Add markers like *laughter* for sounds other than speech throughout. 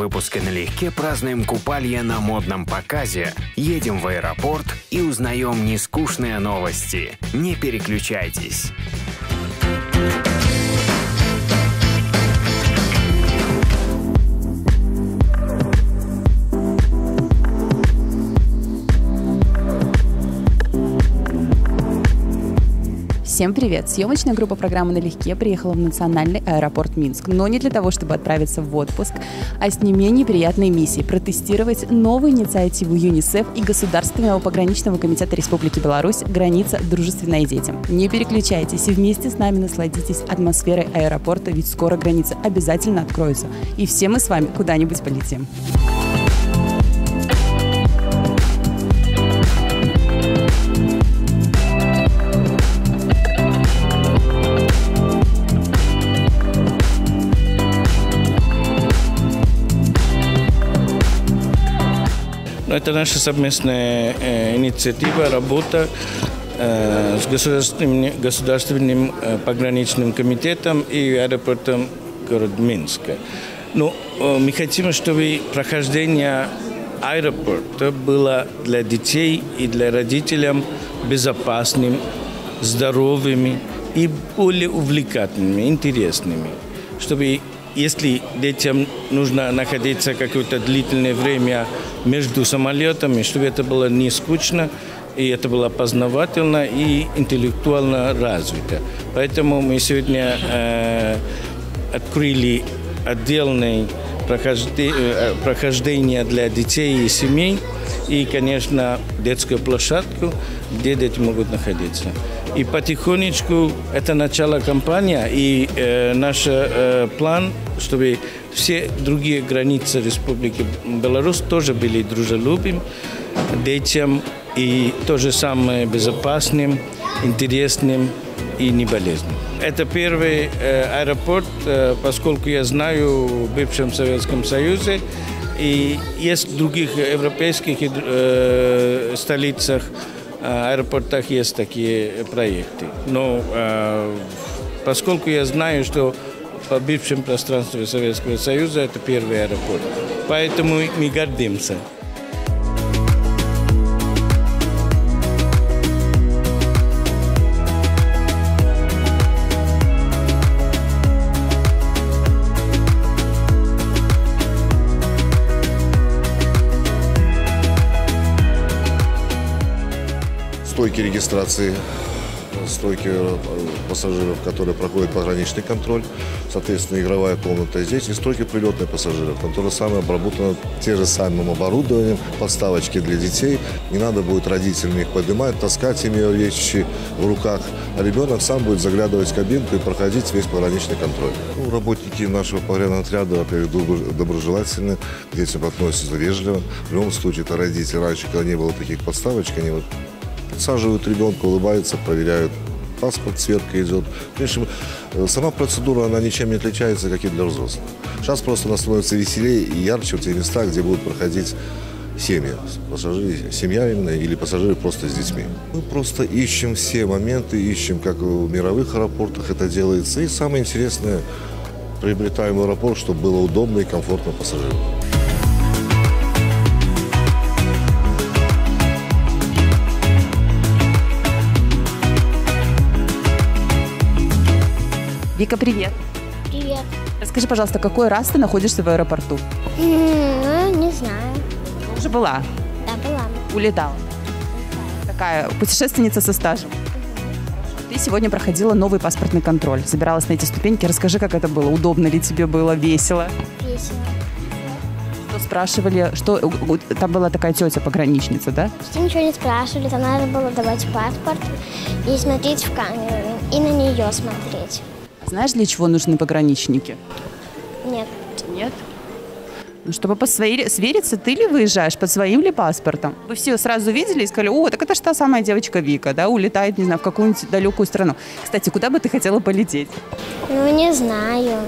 выпуске налегке празднуем купалье на модном показе, едем в аэропорт и узнаем нескучные новости. Не переключайтесь. Всем привет! Съемочная группа программы «Налегке» приехала в национальный аэропорт Минск, но не для того, чтобы отправиться в отпуск, а с не менее приятной миссией – протестировать новую инициативу ЮНИСЕФ и Государственного пограничного комитета Республики Беларусь «Граница дружественная детям». Не переключайтесь и вместе с нами насладитесь атмосферой аэропорта, ведь скоро границы обязательно откроются, и все мы с вами куда-нибудь полетим. Это наша совместная э, инициатива, работа э, с государственным, государственным э, пограничным комитетом и аэропортом города Минска. Ну, мы хотим, чтобы прохождение аэропорта было для детей и для родителей безопасным, здоровыми и более увлекательными, интересными. Чтобы если детям нужно находиться какое-то длительное время между самолетами, чтобы это было не скучно, и это было познавательно и интеллектуально развито. Поэтому мы сегодня э, открыли отдельное э, прохождение для детей и семей и, конечно, детскую площадку, где дети могут находиться. И потихонечку это начало кампании, и э, наш э, план, чтобы все другие границы Республики Беларусь тоже были дружелюбим детям и то же самое безопасным, интересным и не болезненным. Это первый э, аэропорт, э, поскольку я знаю в бывшем Советском Союзе, и есть в других европейских э, столицах аэропортах есть такие проекты. Но э, поскольку я знаю, что по бывшем пространстве Советского Союза это первый аэропорт, поэтому мы гордимся. Стойки регистрации, стойки э, пассажиров, которые проходят пограничный контроль, соответственно, игровая комната здесь, и стойки прилетных пассажиров, которые сами обработаны те же самым оборудованием, подставочки для детей. Не надо будет родителям их поднимать, таскать ими вещи в руках, а ребенок сам будет заглядывать в кабинку и проходить весь пограничный контроль. Ну, работники нашего отряда, во-первых, доброжелательны, к детям относятся вежливо. В любом случае, это родители. Раньше, когда не было таких подставочек, они вот подсаживают ребенка, улыбаются, проверяют паспорт, сверка идет. В общем, э, сама процедура, она ничем не отличается, как и для взрослых. Сейчас просто она становится веселее и ярче в те места, где будут проходить семьи, пассажиры, семья именно, или пассажиры просто с детьми. Мы просто ищем все моменты, ищем, как в мировых аэропортах это делается. И самое интересное, приобретаем аэропорт, чтобы было удобно и комфортно пассажирам. Вика, привет. Привет. Расскажи, пожалуйста, какой раз ты находишься в аэропорту? Ну, не знаю. Уже была? Да, была. Улетала? Такая путешественница со стажем. Ты сегодня проходила новый паспортный контроль, забиралась на эти ступеньки. Расскажи, как это было, удобно ли тебе было, весело? Весело. Что спрашивали, что там была такая тетя пограничница, да? Что ничего не спрашивали, там надо было давать паспорт и смотреть в камеру, и на нее смотреть. Знаешь, для чего нужны пограничники? Нет. Нет? Ну, чтобы посвери... свериться, ты ли выезжаешь, под своим ли паспортом? Вы все сразу видели и сказали, о, так это же та самая девочка Вика, да, улетает, не знаю, в какую-нибудь далекую страну. Кстати, куда бы ты хотела полететь? Ну, не знаю.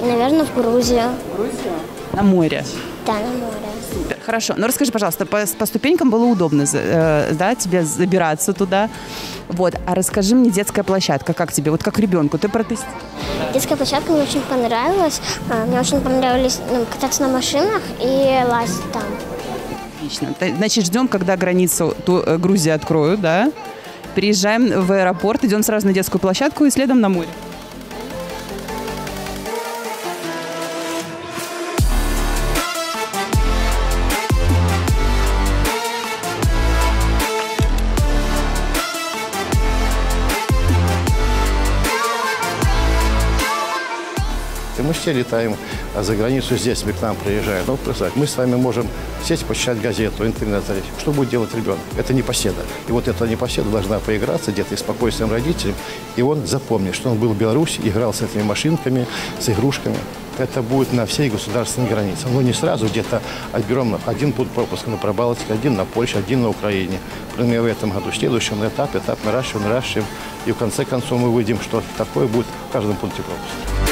Наверное, в Грузию. В Грузию? На море? Да, на море. Хорошо. Ну расскажи, пожалуйста, по, по ступенькам было удобно, э, да, тебе забираться туда. Вот. А расскажи мне детская площадка, как тебе, вот как ребенку, ты протестировала? Детская площадка мне очень понравилась. А, Мне очень понравились ну, кататься на машинах и лазить там. Отлично. Значит, ждем, когда границу ту, э, Грузии откроют, да? Приезжаем в аэропорт, идем сразу на детскую площадку и следом на море. Мы все летаем а за границу здесь, вы к нам приезжаем. Ну, представь, мы с вами можем сесть, почитать газету, интернет. Что будет делать ребенок? Это непоседа. И вот эта непоседа должна поиграться где-то и спокойствием родителям. И он запомнит, что он был в Беларуси, играл с этими машинками, с игрушками. Это будет на всей государственной границе. Но не сразу где-то отберем один пункт пропуска на Пробалтике, один на Польше, один на Украине. Например, в этом году. В следующем этапе, этап наращиваем, наращиваем. И в конце концов мы выйдем, что такое будет в каждом пункте пропуска.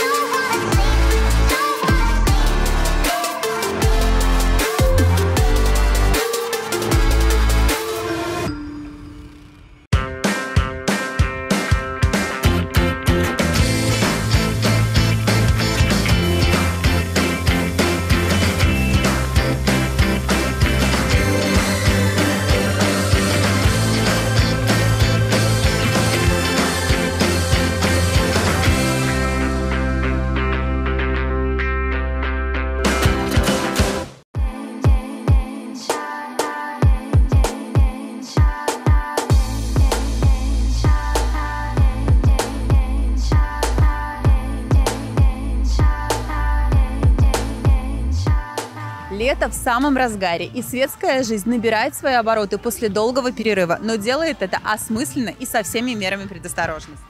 Лето в самом разгаре, и светская жизнь набирает свои обороты после долгого перерыва, но делает это осмысленно и со всеми мерами предосторожности.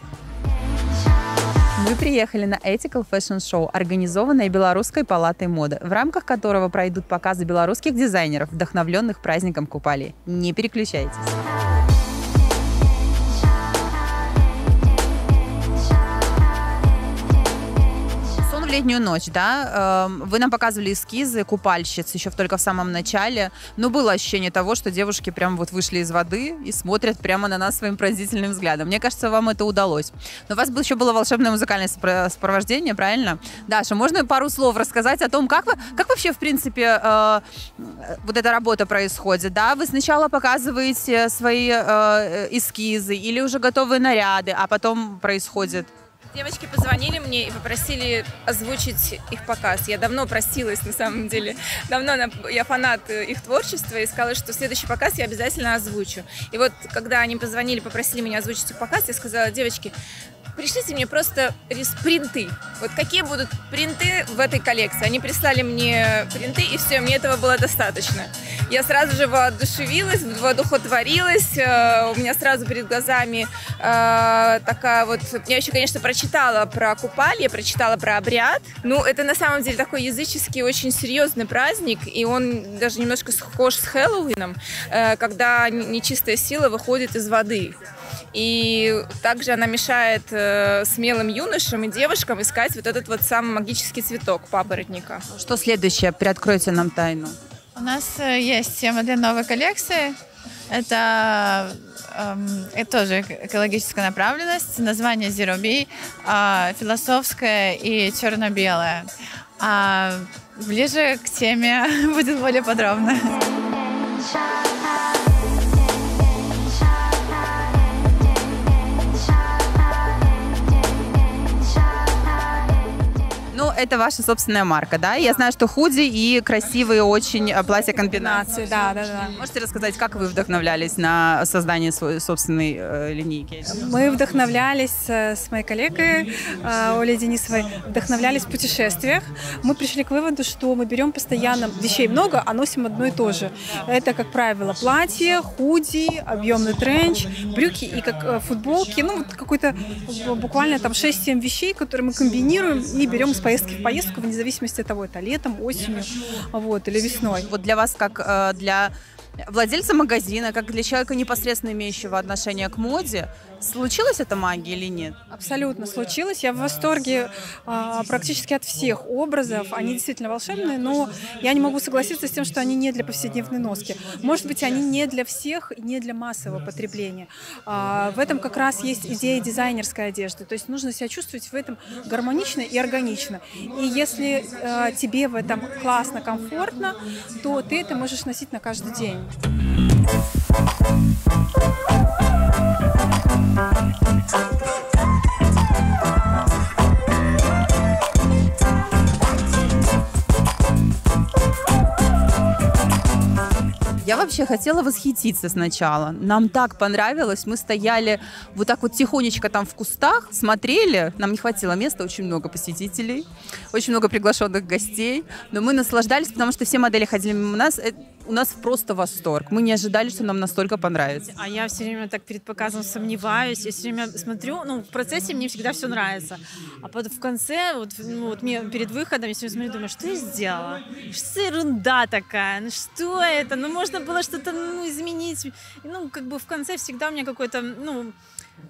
Мы приехали на Ethical Fashion Show, организованное Белорусской палатой моды, в рамках которого пройдут показы белорусских дизайнеров, вдохновленных праздником Купали. Не переключайтесь. В летнюю ночь, да? Эм, Вы нам показывали эскизы купальщиц еще только в самом начале. Но было ощущение того, что девушки прям вот вышли из воды и смотрят прямо на нас своим пронзительным взглядом. Мне кажется, вам это удалось. Но у вас еще было волшебное музыкальное сопро- сопровождение, правильно? Даша, можно пару слов рассказать о том, как, вы, как вообще, в принципе, э, вот эта работа происходит, да? Вы сначала показываете свои э, эскизы или уже готовые наряды, а потом происходит Девочки позвонили мне и попросили озвучить их показ. Я давно просилась, на самом деле. Давно я фанат э, их творчества и сказала, что следующий показ я обязательно озвучу. И вот, когда они позвонили, попросили меня озвучить их показ, я сказала, девочки, пришлите мне просто принты. Вот какие будут принты в этой коллекции. Они прислали мне принты, и все, мне этого было достаточно. Я сразу же воодушевилась, воодухотворилась. э, У меня сразу перед глазами э, такая вот... Я еще, конечно, прочитала про купаль, я прочитала про обряд. Ну, это на самом деле такой языческий, очень серьезный праздник, и он даже немножко схож с Хэллоуином, э, когда нечистая сила выходит из воды. И также она мешает э, смелым юношам и девушкам искать вот этот вот самый магический цветок папоротника. Что следующее? Приоткройте нам тайну. У нас э, есть тема для новой коллекции. Это, эм, это тоже эк- экологическая направленность. Название Zero Bee, а, философское и черно-белое. А ближе к теме *laughs* будет более подробно. Это ваша собственная марка, да? Я знаю, что худи и красивые очень э, платья комбинации. Да, да, да. Можете рассказать, как вы вдохновлялись на создание своей собственной э, линейки? Мы вдохновлялись э, с моей коллегой э, Олей Денисовой, вдохновлялись в путешествиях. Мы пришли к выводу, что мы берем постоянно вещей много, а носим одно и то же. Это, как правило, платье, худи, объемный тренч, брюки и как э, футболки. Ну, вот какой-то буквально там 6-7 вещей, которые мы комбинируем и берем из поездки в поездку, вне зависимости от того, это летом, осенью вот, или весной. Вот для вас, как э, для владельца магазина, как для человека, непосредственно имеющего отношение к моде, Случилась эта магия или нет? Абсолютно случилось. Я в восторге а, практически от всех образов. Они действительно волшебные, но я не могу согласиться с тем, что они не для повседневной носки. Может быть, они не для всех не для массового потребления. А, в этом как раз есть идея дизайнерской одежды. То есть нужно себя чувствовать в этом гармонично и органично. И если а, тебе в этом классно, комфортно, то ты это можешь носить на каждый день. Я вообще хотела восхититься сначала. Нам так понравилось. Мы стояли вот так вот тихонечко там в кустах, смотрели. Нам не хватило места, очень много посетителей, очень много приглашенных гостей. Но мы наслаждались, потому что все модели ходили мимо нас. У нас просто восторг. Мы не ожидали, что нам настолько понравится. А я все время так перед показом сомневаюсь. Я все время смотрю, ну, в процессе мне всегда все нравится. А потом в конце, вот, ну, вот мне перед выходом, я все время смотрю, думаю, что я сделала? Что ерунда такая? Ну, что это? Ну, можно было что-то ну, изменить. Ну, как бы в конце всегда у меня какой-то, ну,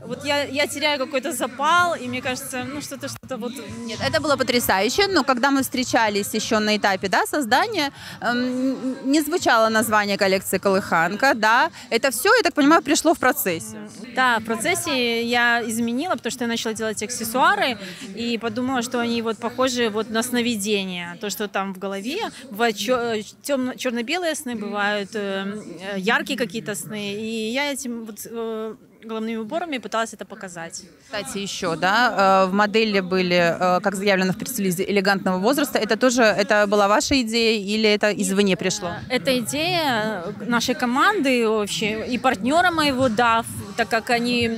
вот я, я теряю какой-то запал, и мне кажется, ну что-то, что-то вот... Нет, это было потрясающе, но когда мы встречались еще на этапе да, создания, эм, не звучало название коллекции «Колыханка», да, это все, я так понимаю, пришло в процессе. Да, в процессе я изменила, потому что я начала делать аксессуары, и подумала, что они вот похожи вот на сновидения, то, что там в голове, бывают темно, черно-белые сны, бывают э, яркие какие-то сны, и я этим вот э, головными уборами пыталась это показать. Кстати, еще, да, э, в модели были, э, как заявлено в пресс-релизе, элегантного возраста. Это тоже, это была ваша идея или это извне пришло? Это идея нашей команды вообще и партнера моего DAF, так как они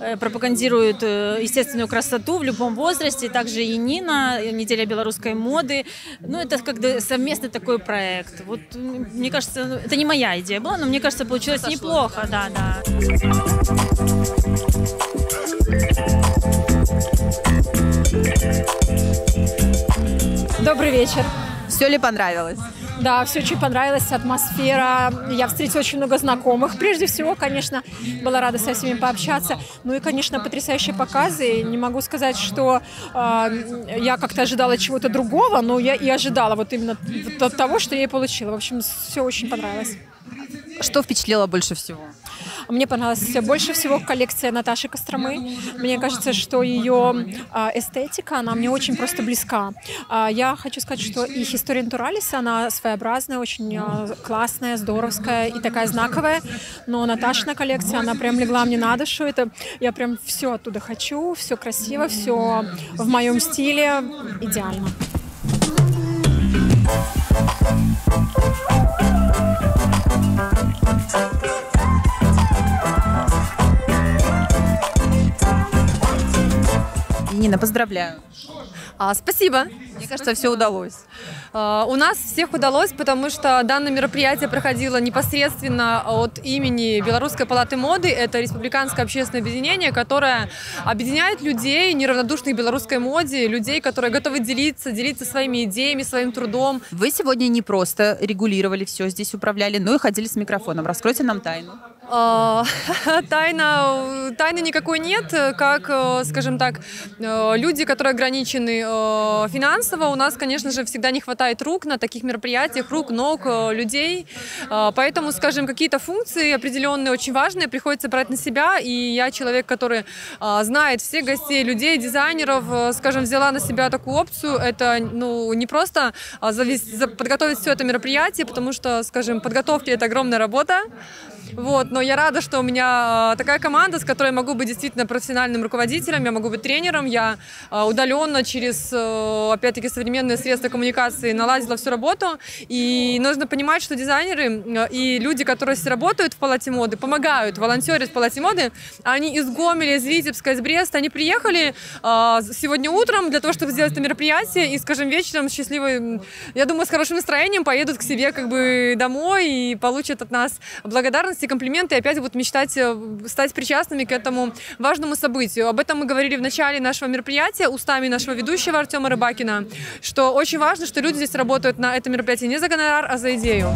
э, пропагандируют естественную красоту в любом возрасте, также и Нина, неделя белорусской моды. Ну, это как бы совместный такой проект. Вот, мне кажется, ну, это не моя идея была, но мне кажется, получилось неплохо, да, да. Добрый вечер. Все ли понравилось? Да, все очень понравилось, атмосфера. Я встретила очень много знакомых. Прежде всего, конечно, была рада со всеми пообщаться. Ну и, конечно, потрясающие показы. Не могу сказать, что э, я как-то ожидала чего-то другого, но я и ожидала вот именно вот того, что я и получила. В общем, все очень понравилось. Что впечатлило больше всего? Мне понравилась больше всего коллекция Наташи Костромы. Мне кажется, что ее а, эстетика, она мне очень просто близка. А, я хочу сказать, что их история Натуралис, она своеобразная, очень а, классная, здоровская и такая знаковая. Но Наташина коллекция, она прям легла мне на душу. Это я прям все оттуда хочу, все красиво, все в моем стиле идеально. Нина, поздравляю. А, спасибо. Мне кажется, все удалось. А, у нас всех удалось, потому что данное мероприятие проходило непосредственно от имени Белорусской палаты моды. Это республиканское общественное объединение, которое объединяет людей, неравнодушных белорусской моде, людей, которые готовы делиться, делиться своими идеями, своим трудом. Вы сегодня не просто регулировали все здесь, управляли, но и ходили с микрофоном. Раскройте нам тайну. А, *laughs* тайна, тайны никакой нет, как, э, скажем так, э, люди, которые ограничены э, финансово, у нас, конечно же, всегда не хватает рук на таких мероприятиях, рук, ног, людей, поэтому, скажем, какие-то функции определенные, очень важные, приходится брать на себя, и я человек, который знает всех гостей, людей, дизайнеров, скажем, взяла на себя такую опцию, это, ну, не просто подготовить все это мероприятие, потому что, скажем, подготовки – это огромная работа, вот, но я рада, что у меня а, такая команда, с которой я могу быть действительно профессиональным руководителем, я могу быть тренером, я а, удаленно через, э, опять-таки, современные средства коммуникации наладила всю работу. И нужно понимать, что дизайнеры э, и люди, которые работают в Палате моды, помогают, волонтерят в Палате моды, они из Гомеля, из Витебска, из Бреста, они приехали сегодня утром для того, чтобы сделать это мероприятие, и, скажем, вечером счастливые, я думаю, с хорошим настроением поедут к себе как бы домой и получат от нас благодарность благодарности, комплименты и опять будут мечтать э, стать причастными к этому важному событию. Об этом мы говорили в начале нашего мероприятия устами нашего ведущего Артема Рыбакина, что очень важно, что люди здесь работают на этом мероприятии не за гонорар, а за идею.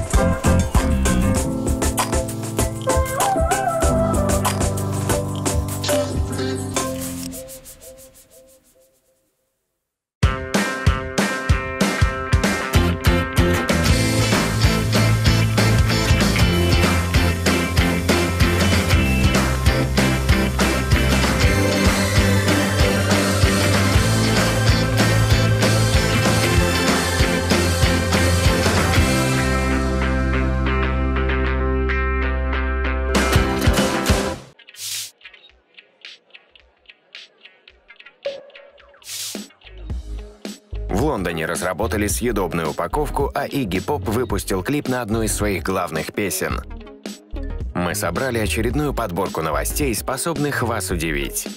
Лондоне разработали съедобную упаковку, а Игги Поп выпустил клип на одну из своих главных песен. Мы собрали очередную подборку новостей, способных вас удивить.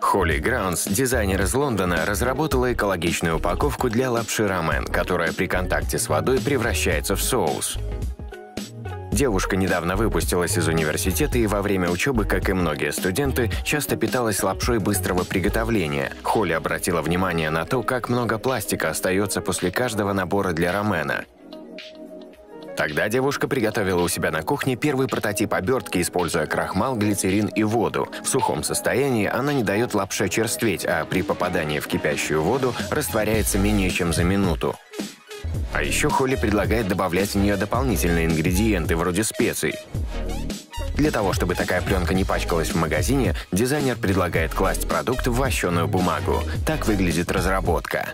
Холли Граунс, дизайнер из Лондона, разработала экологичную упаковку для лапши рамен, которая при контакте с водой превращается в соус. Девушка недавно выпустилась из университета и во время учебы, как и многие студенты, часто питалась лапшой быстрого приготовления. Холли обратила внимание на то, как много пластика остается после каждого набора для рамена. Тогда девушка приготовила у себя на кухне первый прототип обертки, используя крахмал, глицерин и воду. В сухом состоянии она не дает лапше черстветь, а при попадании в кипящую воду растворяется менее чем за минуту. А еще Холли предлагает добавлять в нее дополнительные ингредиенты, вроде специй. Для того, чтобы такая пленка не пачкалась в магазине, дизайнер предлагает класть продукт в вощеную бумагу. Так выглядит разработка.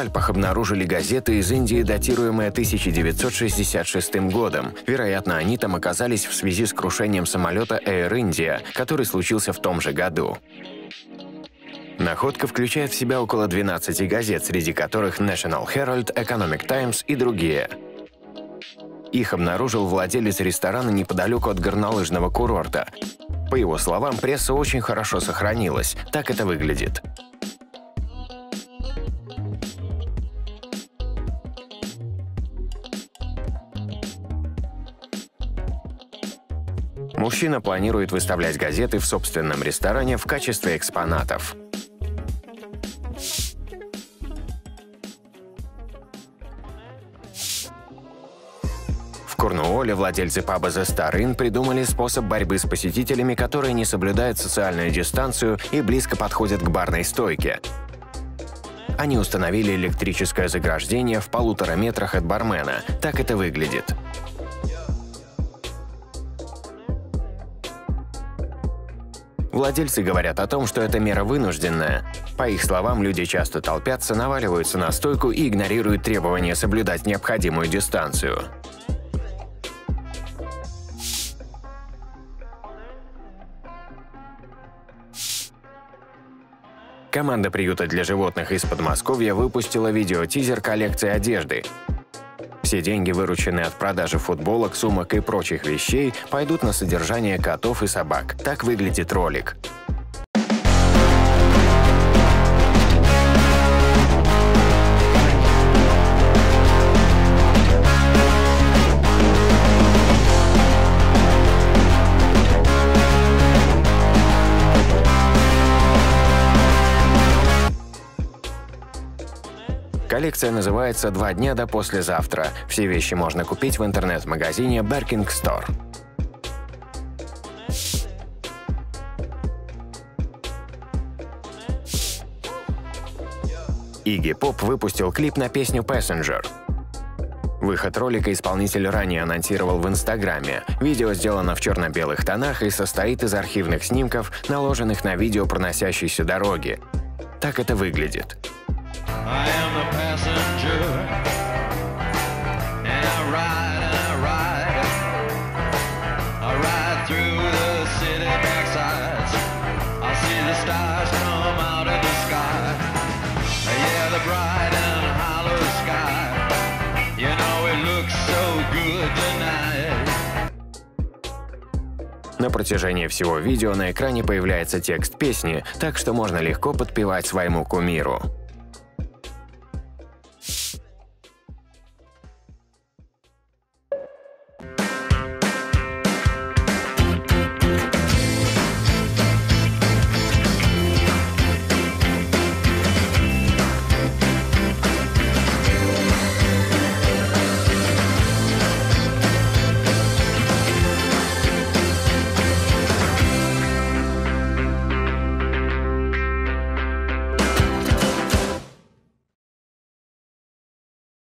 Альпах обнаружили газеты из Индии, датируемые 1966 годом. Вероятно, они там оказались в связи с крушением самолета Air India, который случился в том же году. Находка включает в себя около 12 газет, среди которых National Herald, Economic Times и другие. Их обнаружил владелец ресторана неподалеку от горнолыжного курорта. По его словам, пресса очень хорошо сохранилась. Так это выглядит. Мужчина планирует выставлять газеты в собственном ресторане в качестве экспонатов. В Корнуолле владельцы паба The Star Inn придумали способ борьбы с посетителями, которые не соблюдают социальную дистанцию и близко подходят к барной стойке. Они установили электрическое заграждение в полутора метрах от бармена. Так это выглядит. Владельцы говорят о том, что это мера вынужденная. По их словам, люди часто толпятся, наваливаются на стойку и игнорируют требования соблюдать необходимую дистанцию. Команда приюта для животных из Подмосковья выпустила видеотизер коллекции одежды. Все деньги, вырученные от продажи футболок, сумок и прочих вещей, пойдут на содержание котов и собак. Так выглядит ролик. Коллекция называется «Два дня до послезавтра». Все вещи можно купить в интернет-магазине Berking Store. Игги Поп выпустил клип на песню «Passenger». Выход ролика исполнитель ранее анонсировал в Инстаграме. Видео сделано в черно-белых тонах и состоит из архивных снимков, наложенных на видео проносящейся дороги. Так это выглядит. На протяжении всего видео на экране появляется текст песни, так что можно легко подпевать своему кумиру.